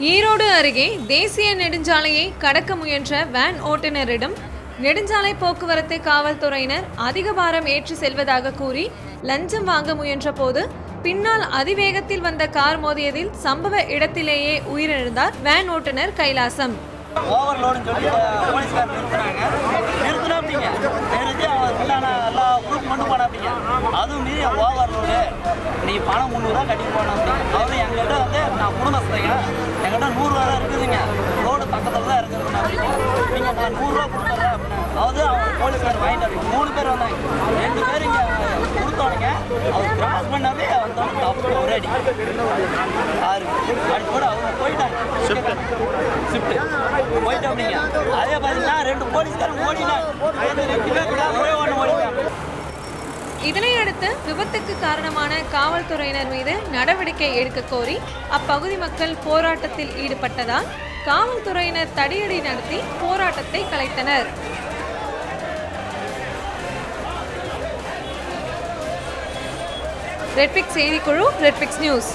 ஈரோடு அருகே தேசிய நெடுஞ்சாலையை கடக்க முயன்ற வேன் ஓட்டுநரிடம் நெடுஞ்சாலை போக்குவரத்து காவல்துறையினர் அதிக பாரம் ஏற்றி செல்வதாக கூறி லஞ்சம் வாங்க முயன்ற போது பின்னால் அதிவேகத்தில் வந்த கார் மோதியதில் சம்பவ இடத்திலேயே உயிரிழந்தார் வேன் ஓட்டுநர் கைலாசம். அதுவும் மீறி நீ பணம் முந்நூறுரூவா கட்டி போனோம் அவரும் எங்க தான் இருக்குதுங்க ரோடு பக்கத்தில் தான் அப்படிங்க நீங்கள் நான் நூறுரூவா கொடுத்துட்றேன் அப்படின்னா அதாவது அவர் போலீஸ்கார் வாங்கிட்டு வந்தாங்க. மூணு பேர் வந்தாங்க. ரெண்டு பேர் இங்கே கொடுத்தோனுங்க அவர் கிராஸ் பண்ணாவே வந்தோம் தப்பு ஒரே அடி. ஆறு. அடி கூட அவங்க போயிட்டாங்க. ஷிஃப்ட் போயிட்டு அப்படிங்க அதே பார்த்தீங்கன்னா ரெண்டு போலீஸ்காரங்க ஓடினாங்க ரெண்டு பேர் கூட ஒரே ஒன்று ஓடிட்டாங்க இதனையடுத்து விபத்துக்கு காரணமான காவல்துறையினர் மீது நடவடிக்கை எடுக்க கோரி அப்பகுதி மக்கள் போராட்டத்தில் ஈடுபட்டதால் காவல்துறையினர் தடியடி நடத்தி போராட்டத்தை கலைத்தனர். ரெட்பிக்ஸ் செய்திக்குழு ரெட்பிக்ஸ் நியூஸ்.